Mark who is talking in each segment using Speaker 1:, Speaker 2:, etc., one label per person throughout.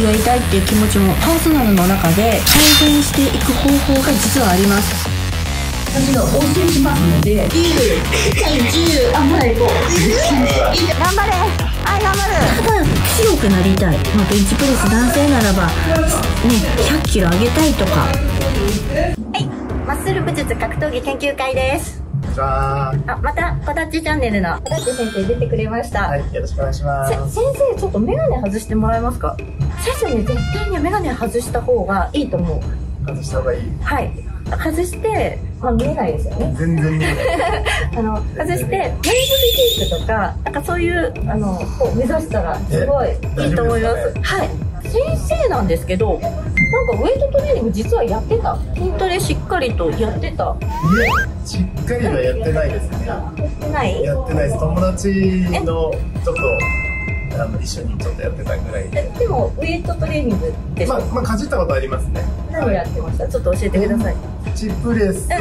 Speaker 1: 痛いとか肘が痛いっていう気持ちもパーソナルの中で改善していく方法が実はあります。私がお教えしますので10、10、あ、まだ行こう。頑張れ。はい、頑張る。ただ強くなりたい、まあ、ベンチプレス男性ならばね、100キロ上げたいとか。はい、マッスル武術格闘技研究会です
Speaker 2: あ
Speaker 1: あ、また、こだちチャンネルの。こだち先生出てくれました、
Speaker 2: はいよろしくお願いしま
Speaker 1: せ
Speaker 2: す
Speaker 1: 先生ちょっとメガネ外してもらえますか？先生ね絶対にメガネ外した方がいいと思う。
Speaker 2: 外した方がいい。
Speaker 1: はい。外して、まあ、見えないですよね。
Speaker 2: 全然見えない。
Speaker 1: あの外してメイズフィジークとかなんかそういうあのこう目指したらすごいいいと思います。はい先生なんですけどなんかウェイトトレーニング実はやってた。筋トレしっかりとやってた。
Speaker 2: いえしっかりはやってないですね。
Speaker 1: やってない？
Speaker 2: やってないです。友達のちょっとあの一緒にちょっとやってたぐらいで。
Speaker 1: えでもウェイトトレーニングでしょ、
Speaker 2: まあまあかじったことありますね。
Speaker 1: 何をやってました？ちょっと教えてください
Speaker 2: チップレスと、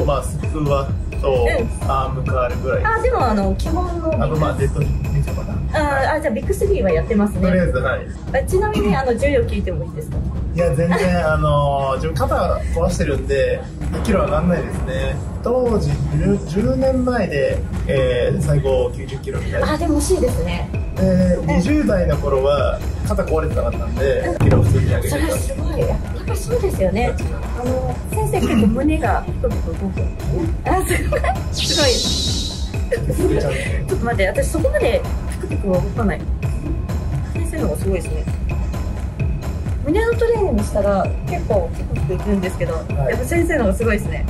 Speaker 1: うん
Speaker 2: まあ、スクワット、
Speaker 1: う
Speaker 2: アームカールぐらい。
Speaker 1: あでもあの基本の
Speaker 2: あとまあデッドリフトかな。
Speaker 1: ああじゃあビッグスリーはやってます
Speaker 2: とりあえ
Speaker 1: ね
Speaker 2: ずはい。
Speaker 1: あちなみにあの重量聞いてもいいですか？
Speaker 2: いや全然あの自分肩壊してるんで1キロ上がんないですね。当時 10, 10年前で、えー最後90キロみたいな。
Speaker 1: あでも惜しいですね。
Speaker 2: で20代の頃は肩壊れてなかったんで1キロ普通に上げて
Speaker 1: それ
Speaker 2: た
Speaker 1: すごい。やっそうですよね。あの先生結構胸がプクプク動くあすごい。すごい。
Speaker 2: ち
Speaker 1: ょっと待って私そこまでピクピクは動かない。先生の方がすごいですね。胸のトレーニングしたら結構ピクピクいくんですけど、
Speaker 2: い。
Speaker 1: やっぱ先生の方がすごいですね。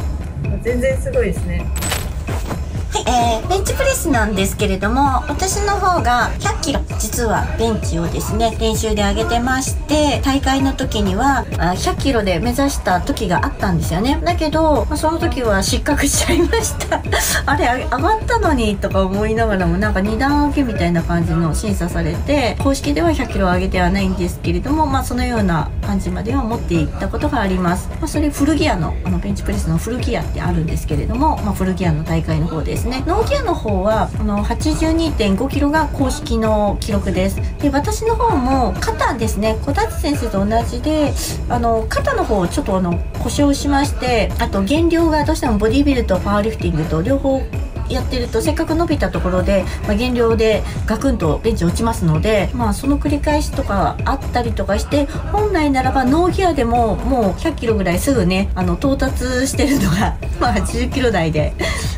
Speaker 1: 全然すごいですね。はい、えー、ベンチプレスなんですけれども私の方が100キロ実はベンチをですね練習で上げてまして大会の時には100キロで目指した時があったんですよね。だけど、まあその時は失格しちゃいました。あれ上がったのにとか思いながらもなんか2段上げみたいな感じの審査されて公式では100キロ上げてはないんですけれどもまあそのような感じまでは持っていったことがあります、まあ、それフルギアのあのベンチプレスのフルギアってあるんですけれども、まあ、フルギアの大会の方ですね。ノーギアの方はあの82.5キロが公式の記録です。で私の方も肩ですね。小立先生と同じであの肩の方ちょっとあの故障しましてあと減量がどうしてもボディービルとパワーリフティングと両方やってるとせっかく伸びたところで、まあ、減量でガクンとベンチ落ちますので、まあ、その繰り返しとかあったりとかして本来ならばノーギアでももう100キロぐらいすぐねあの到達してるのが、まあ、80キロ台で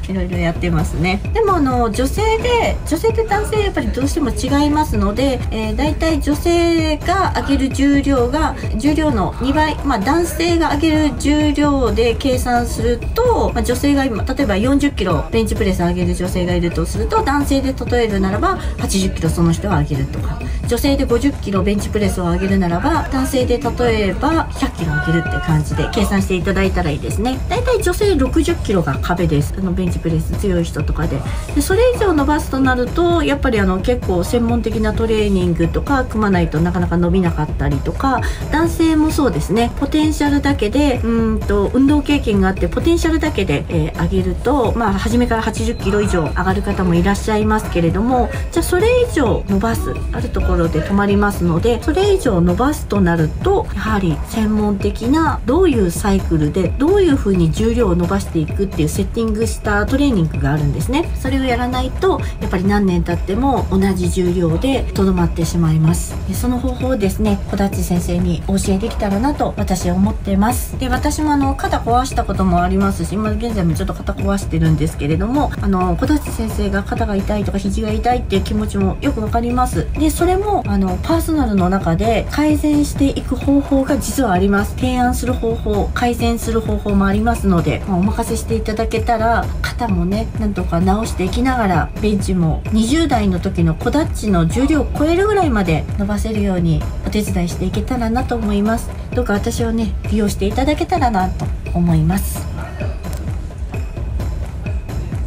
Speaker 1: いろいろやってますね。でもあの女性で女性と男性やっぱりどうしても違いますので、えー、大体女性が上げる重量が重量の2倍、まあ、男性が上げる重量で計算すると、まあ、女性が今例えば40キロベンチプレス上げる女性がいるとすると男性で例えるならば80キロその人は上げるとか女性で50キロベンチプレスを上げるならば男性で例えば100キロ上げるって感じで計算していただいたらいいですね。大体女性60キロが壁です。あのベンチプレス強い人とかで。でそれ以上伸ばすとなるとやっぱりあの結構専門的なトレーニングとか組まないとなかなか伸びなかったりとか男性もそうですね。ポテンシャルだけでうんと運動経験があってポテンシャルだけで、えー上げるとまあ初めから80キロ以上上がる方もいらっしゃいますけれどもじゃあそれ以上伸ばすあるところで止まりますのでそれ以上伸ばすとなるとやはり専門的などういうサイクルでどういうふうに重量を伸ばしていくっていうセッティングしたトレーニングがあるんですね。それをやらないとやっぱり何年経っても同じ重量でとどまってしまいます。でその方法をですね小立先生にお教えできたらなと私は思ってます。で私もあの肩壊したこともありますし今現在もちょっと肩壊してるんですけれどもあの小立先生が肩が痛いとか肘が痛いっていう気持ちもよくわかります。でそれもあのパーソナルの中で改善していく方法が実はあります。提案する方法改善する方法もありますので、まお任せしていただけたら肩もねなんとか直していきながらベンチも20代の時の小ダッチの重量を超えるぐらいまで伸ばせるようにお手伝いしていけたらなと思います。どうか私をね利用していただけたらなと思います。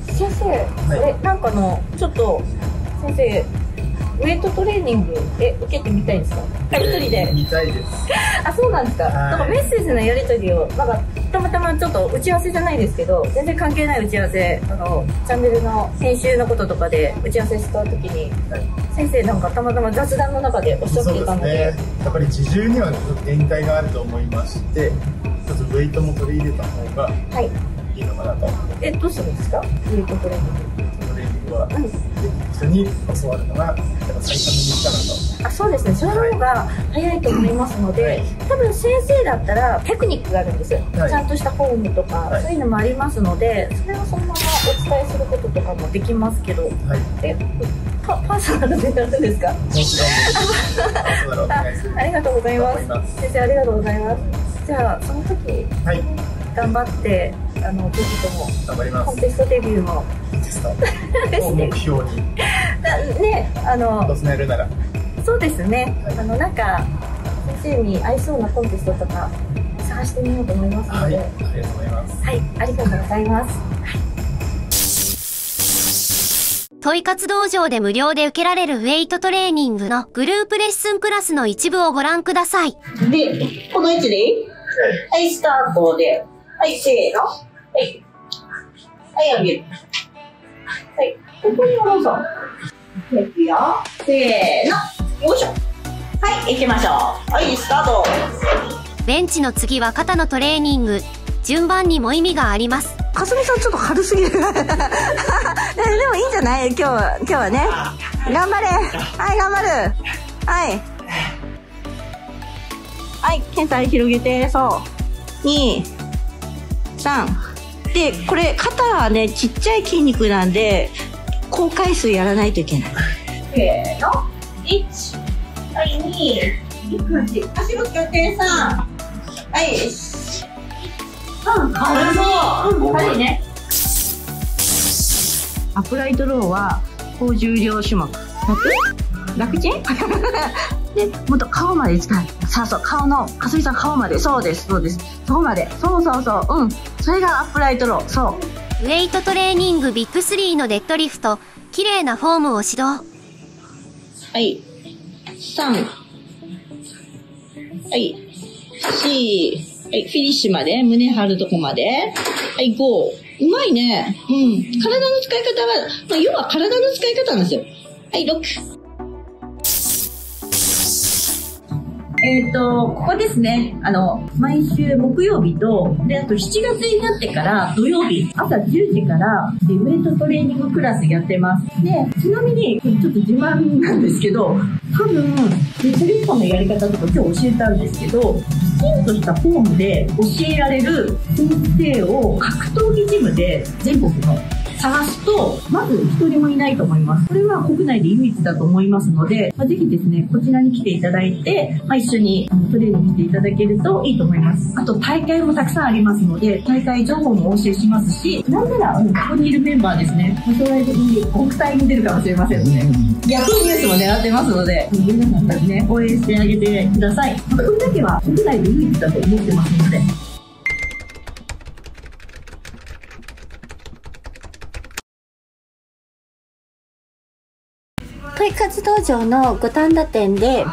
Speaker 1: 先生、
Speaker 2: い。
Speaker 1: えなんかのちょっと先生
Speaker 3: ウェイトトレーニングえ受けてみたいですか？やりとりで。
Speaker 2: 見たいです。
Speaker 3: あそうなんですか、
Speaker 2: はい。
Speaker 3: なんかメッセージのやり取りをなんかたまたまちょっと打ち合わせじゃないですけど全然関係ない打ち合わせ。あのチャンネルの編集のこととかで打ち合わせした時に先生なんかたまたま雑談の中でおっしゃっ
Speaker 2: そうです
Speaker 3: ていたので。
Speaker 2: ね。やっぱり自重にはちょっと限界があると思いましてちょっとウェイトも取り入れた方が
Speaker 3: はい。
Speaker 2: いいのかなと。
Speaker 3: えどうするんですか？ウェイトトレーニン
Speaker 2: グは。人に教わるのが最短の道かな
Speaker 3: あそうですね。それの方が早いと思いますので、
Speaker 2: はい。
Speaker 3: 多分先生だったらテクニックがあるんですよ、
Speaker 2: はい。
Speaker 3: ちゃんとしたフォームとか、
Speaker 2: はい。
Speaker 3: そういうのもありますのでそれをそのままお伝えすることとかもできますけど。
Speaker 2: とはい。
Speaker 3: えパパーソナルでやるんですか？
Speaker 2: もちろんです。パーソナルお願いす。る
Speaker 3: ありがとうござい
Speaker 2: ます。
Speaker 3: 先生ありがとうございます。じゃあその時
Speaker 2: はい。
Speaker 3: 頑張ってあのぜひとも
Speaker 2: 頑張ります
Speaker 3: コンテストデビューも。
Speaker 2: テスト。を目標に。
Speaker 3: だねあの
Speaker 2: どうせやるなら。
Speaker 3: そうですね、
Speaker 2: はい。
Speaker 3: あのなんか先生に合いそうなコンテストとか探してみようと思いますので、
Speaker 2: はい。ありがとうございます。
Speaker 3: はい、ありがとうございます。
Speaker 4: 問い活道場で無料で受けられるウェイトトレーニングのグループレッスンクラスの一部をご覧ください。
Speaker 3: で、この位置でいい。はい、スタートで。はい、せーの。はい。はい、上げる。はい、ここに戻そう。いくよ。せーの。よいしょ。はい、行きましょう。はい、スタート。
Speaker 4: ベンチの次は肩のトレーニング。順番にも意味があります。
Speaker 3: かすみさんちょっと軽すぎる。でもいいんじゃない？今日は、今日はね。頑張れ。はい、頑張る。はい。はい、検体広げて、そう。2、3。で、これ、肩はね、ちっちゃい筋肉なんで、高回数やらないといけない。せーの。1、はい、2、足も使って、3、はい、うん、軽そう。軽いね。アップライトローは高重量種目。楽楽ちんで、もっと顔まで近い。さあそう、顔の、かすみさん顔まで。そうです、そうです。そこまで。そうそうそう。うん。それがアップライトロー。そう。
Speaker 4: ウェイトトレーニングビッグ3のデッドリフト。綺麗なフォームを指導。
Speaker 3: はい。3。はい。4。はい。フィニッシュまで。胸張るとこまで。はい、5。うまいね。うん。体の使い方は、まあ、要は体の使い方なんですよ。はい、6。えっ、と、ここですね。あの、毎週木曜日と、で、あと7月になってから土曜日、朝10時から、ウェイトトレーニングクラスやってます。で、ちなみに、これちょっと自慢なんですけど、多分、デスリフトのやり方とか今日教えたんですけど、きちんとしたフォームで教えられる先生を格闘技ジムで全国の探すと、まず一人もいないと思います。これは国内で唯一だと思いますので、まあ、ぜひですね、こちらに来ていただいて、まあ、一緒にトレーニングしていただけるといいと思います。あと大会もたくさんありますので、大会情報もお教えしますし、なんなら、うんここにいるメンバーですね、まあ将来的に国体に出るかもしれませんので、ヤフーニュースも狙ってますので、皆さんね、応援してあげてください。まあこれだけは国内で唯一だと思ってますので、
Speaker 1: 問い活道場の五反田店で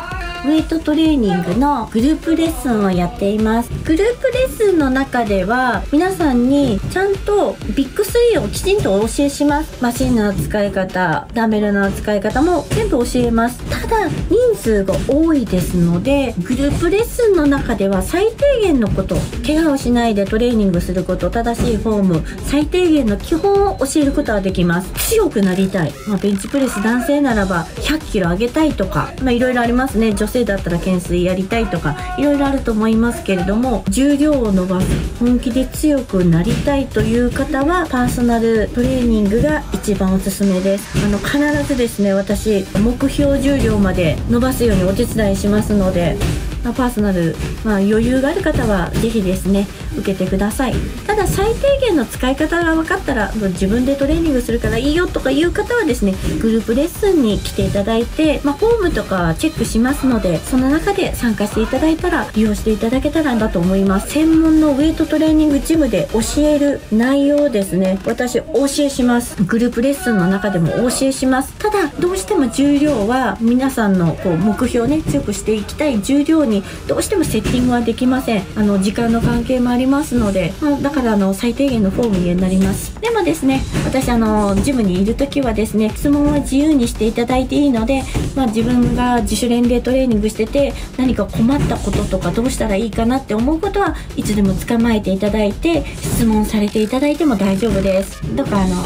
Speaker 1: ウェイトトレーニングのグループレッスンをやっています。グループレッスンの中では皆さんにちゃんとビッグ3をきちんとお教えします。マシンの使い方ダンベルの使い方も全部教えます。ただ人数が多いですのでグループレッスンの中では最低限のこと怪我をしないでトレーニングすること正しいフォーム最低限の基本を教えることはできます。強くなりたい、まあ、ベンチプレス男性ならば100キロ上げたいとかいろいろありますね。女生だったら懸垂やりたいとかいろいろあると思いますけれども重量を伸ばす本気で強くなりたいという方はパーソナルトレーニングが一番おすすめです。あの必ずですね私目標重量まで伸ばすようにお手伝いしますのでまパーソナル、まあ、余裕がある方は是非ですね受けてください。ただ最低限の使い方が分かったら自分でトレーニングするからいいよとかいう方はですねグループレッスンに来ていただいて、まあ、フォームとかチェックしますのでその中で参加していただいたら利用していただけたらなと思います。専門のウェイトトレーニングジムで教える内容ですね。私お教えします。グループレッスンの中でもお教えします。ただどうしても重量は皆さんのこう目標をね強くしていきたい重量にどうしてもセッティングはできません。あの時間の関係もありりますので、まあ、だからあの最低限のフォームになります。でもですね私あのジムにいる時はですね質問は自由にしていただいていいので、まあ、自分が自主練でトレーニングしてて何か困ったこととかどうしたらいいかなって思うことはいつでも捕まえていただいて質問されていただいても大丈夫です。だからあの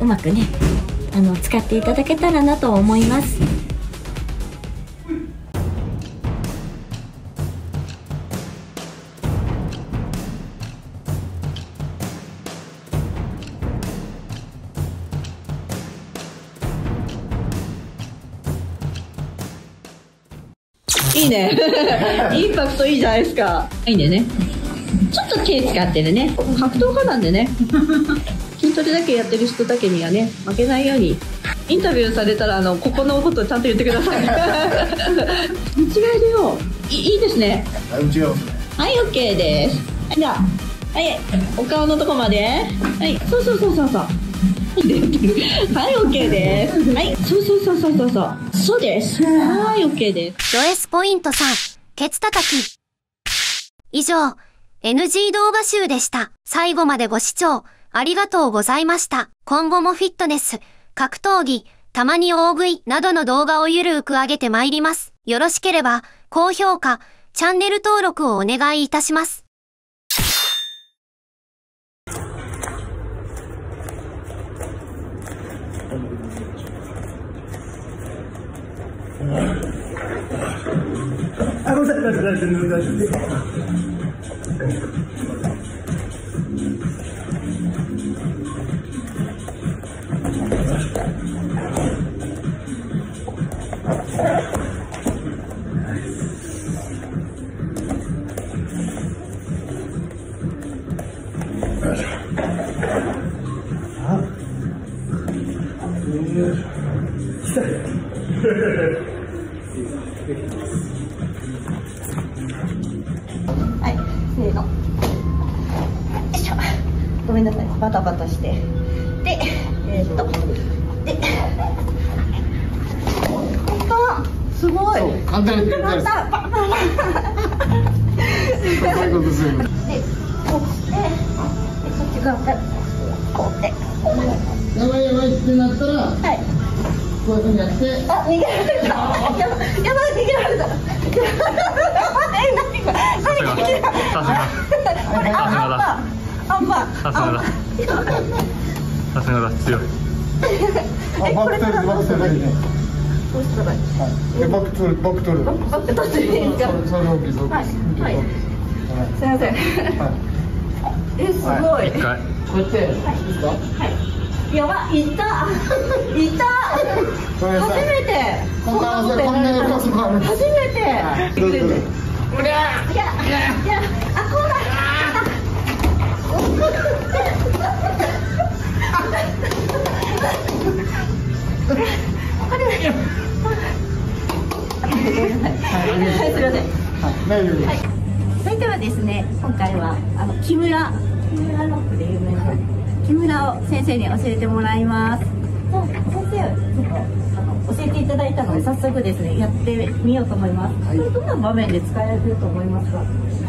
Speaker 1: うまくねあの使っていただけたらなと思います。
Speaker 3: いいね。インパクトいいじゃないですか。いいねね。ちょっと手使ってるね。格闘家なんでね。筋トレだけやってる人だけにはね、負けないように。インタビューされたら、あの、ここのことちゃんと言ってください。間違えるよ。い いいですね。
Speaker 2: だいぶ違いますね
Speaker 3: はい、オッケーです。じゃあ、はい、お顔のとこまで。はい、そうそうそうそうそう。はい、オッケーです。はい、そうそうそうそうそうそう。そうです。はい、オッケーです。
Speaker 4: ド S ポイント3、ケツ叩き。以上、NG 動画集でした。最後までご視聴ありがとうございました。今後もフィットネス、格闘技、たまに大食いなどの動画をゆるーく上げてまいります。よろしければ、高評価、チャンネル登録をお願いいたします。
Speaker 2: I was at that, that, that, that, that.
Speaker 3: はい、せーの。よいしょ。ごめんなさい、バタバタして。で、えー、っと、で、すごい。
Speaker 2: 簡単にやってくだ
Speaker 3: ま
Speaker 2: さ
Speaker 3: た、バババ
Speaker 2: いことする
Speaker 3: で、こうこっち側から、こうで、
Speaker 2: やばいやばいってなったら
Speaker 3: はい。
Speaker 2: こういうふうにやって。
Speaker 3: あ、逃げられた。や、やばい、逃げられた。え、何これ。何これ。
Speaker 5: さすが
Speaker 3: これ、あ、アンパン。アンパン。
Speaker 5: さすがださすがだ強い
Speaker 2: あバックトゥルバックトゥル
Speaker 3: どうしたらいい
Speaker 2: でバックトゥルバックトゥル
Speaker 3: バック取っていいですか
Speaker 2: それを水を
Speaker 3: はいはいすいま。せん。え、すごい。
Speaker 5: 一回
Speaker 2: こうやっていいですか
Speaker 3: はい。やば、いった。いった。初めて。
Speaker 2: こんなこんなやり方もあるんです
Speaker 3: 初めて。
Speaker 2: どうぞどうぞ
Speaker 3: いや、いや、いや、あ、こうだ。はい、すみません。
Speaker 2: 大丈夫です
Speaker 1: それではですね今回はあの木村木村ロックで有名な木村を先生に教えてもらいます。先生ちょっとあの教えていただいたので早速ですねやってみようと思います、
Speaker 2: はい。
Speaker 1: これどんな場面で使えると思いますか？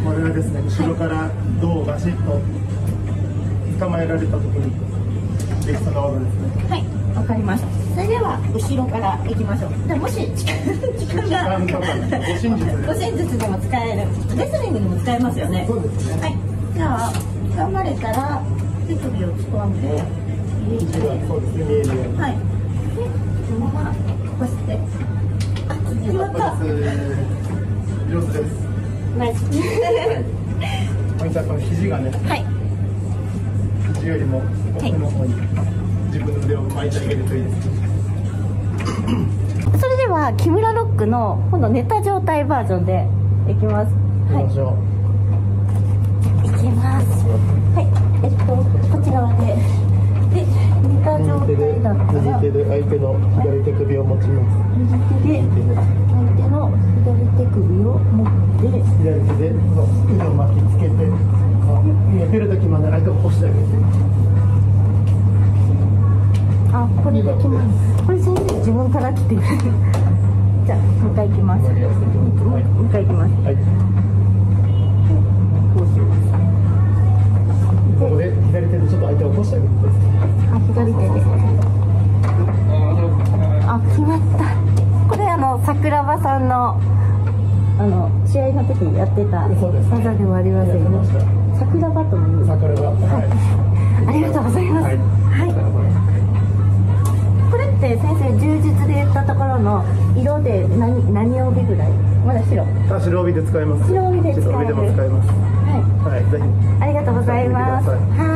Speaker 2: これはですね後ろから胴をガシッと捕まえられた時にできそうな技ですね。
Speaker 1: はいわかりました。それでは後ろから行きましょう。じゃあもし時間が
Speaker 2: 護身術
Speaker 1: で。も使えるレスリングにも使えますよね。
Speaker 2: そうですね。
Speaker 1: はい。じゃあ掴まれたら手首を掴んで入れて
Speaker 2: そうですね見えるように
Speaker 1: はい。で、そのままこうして。あ、決まった。
Speaker 2: 上手です
Speaker 1: ナイス。
Speaker 2: ポイントはこの肘がね
Speaker 1: はい。
Speaker 2: 肘よりも奥の方に自分の腕を巻い。てあげるとい。い。です
Speaker 1: それでは木村ロックの今度寝た状態バージョンでい。きます。はい。
Speaker 2: 行きましょう
Speaker 3: きますはいえっとこちらでで寝た状
Speaker 2: 右手で右手で相手の左手首を持ちます
Speaker 3: 右手で相手の左手首を持って
Speaker 2: 左手で腕を巻きつけて寝てる時まで相手を起こしてあげて
Speaker 3: あこれできますこれ先生自分から来てじゃあもう一回行きますもう一回行きます
Speaker 2: はい
Speaker 3: こ
Speaker 2: ここで左手でちょっと相手を起こしてあげてください。
Speaker 3: あ左手で。あ決まった。これあの桜庭さんのあの試合の時にやってた技ではありませんね。桜庭とも言う。
Speaker 2: 桜がはい。
Speaker 3: ありがとうございます。
Speaker 2: はい。
Speaker 3: はい。これって先生充実で言ったところの色で何何帯ぐらい？まだ白。
Speaker 2: あ白帯で使います。
Speaker 3: 白帯で使える。
Speaker 2: 白帯でも使えます。
Speaker 3: はい。
Speaker 2: はいぜひ。
Speaker 3: ありがとうございます。はい